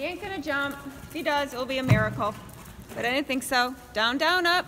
He ain't gonna jump. If he does, it'll be a miracle. But I didn't think so. Down, down, up.